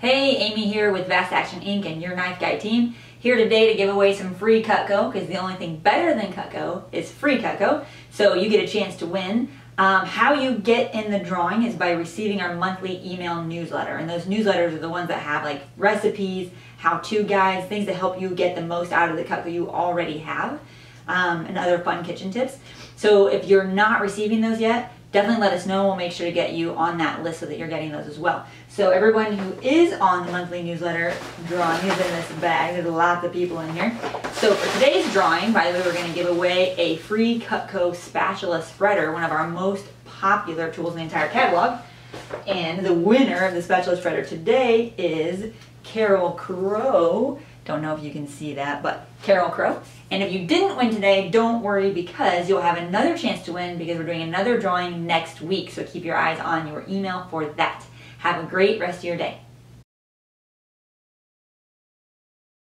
Hey, Amy here with Vast Action Inc. and your Knife Guy team. Here today to give away some free Cutco because the only thing better than Cutco is free Cutco. So you get a chance to win. Um, how you get in the drawing is by receiving our monthly email newsletter. And those newsletters are the ones that have like recipes, how-to guides, things to help you get the most out of the Cutco you already have, um, and other fun kitchen tips. So if you're not receiving those yet, definitely let us know. We'll make sure to get you on that list so that you're getting those as well. So everyone who is on the monthly newsletter drawing is in this bag. There's lots of people in here. So for today's drawing, by the way, we're going to give away a free Cutco spatula spreader, one of our most popular tools in the entire catalog. And the winner of the spatula spreader today is Carol Crow. Don't know if you can see that, but Carol Crow. And if you didn't win today, don't worry because you'll have another chance to win because we're doing another drawing next week. So keep your eyes on your email for that. Have a great rest of your day.